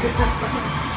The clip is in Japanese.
確かに。